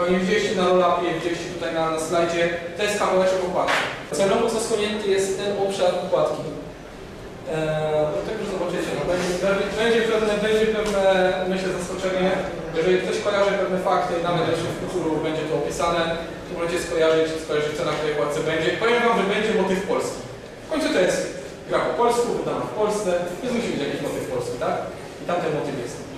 Pewnie widzieliście na rollupie, widzieliście tutaj na, na slajdzie, to jest kawałeczek okładki. Celowo zasłonięty jest ten obszar okładki. Eee, do już zobaczycie, no, będzie, będzie, pewne, będzie pewne, myślę, zaskoczenie. Jeżeli ktoś kojarzy pewne fakty, nawet jeśli w kulturu będzie to opisane, to możecie skojarzyć, skojarzyć co na tej okładce będzie. Powiem Wam, że będzie motyw polski. W końcu to jest gra po polsku, wydana w Polsce, więc musi być jakiś motyw polski, tak? I tamten motyw jest.